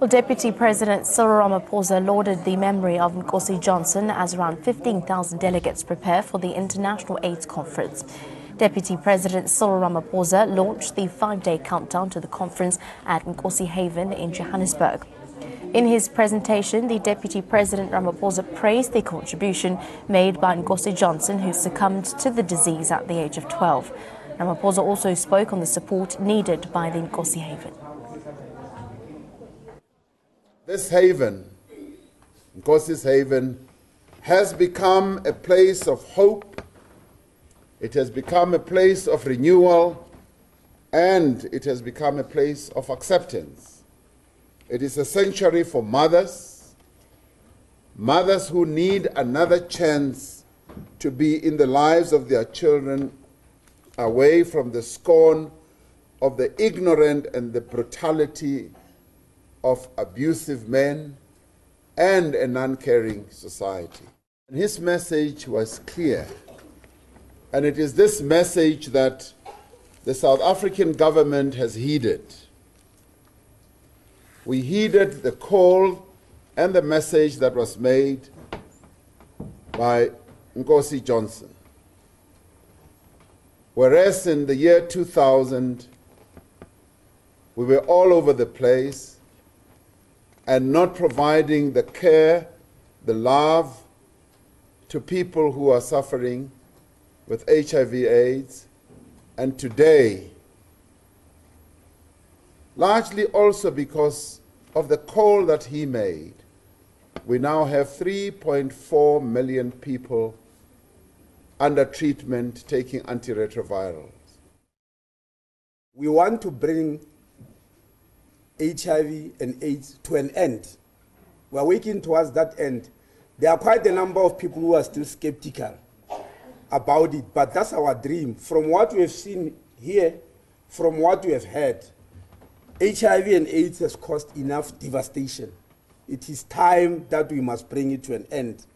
Well, Deputy President Cyril Ramaphosa lauded the memory of Nkosi Johnson as around 15,000 delegates prepare for the International AIDS Conference. Deputy President Cyril Ramaphosa launched the five-day countdown to the conference at Nkosi Haven in Johannesburg. In his presentation, the Deputy President Ramaphosa praised the contribution made by Nkosi Johnson, who succumbed to the disease at the age of 12. Ramaphosa also spoke on the support needed by the Nkosi Haven. This haven, Nkosi's Haven, has become a place of hope, it has become a place of renewal, and it has become a place of acceptance. It is a sanctuary for mothers, mothers who need another chance to be in the lives of their children away from the scorn of the ignorant and the brutality of abusive men and an uncaring society. And his message was clear. And it is this message that the South African government has heeded. We heeded the call and the message that was made by Nkosi Johnson. Whereas in the year 2000, we were all over the place and not providing the care, the love to people who are suffering with HIV AIDS. And today, largely also because of the call that he made, we now have 3.4 million people under treatment taking antiretrovirals. We want to bring HIV and AIDS to an end. We are working towards that end. There are quite a number of people who are still skeptical about it, but that's our dream. From what we have seen here, from what we have heard, HIV and AIDS has caused enough devastation. It is time that we must bring it to an end.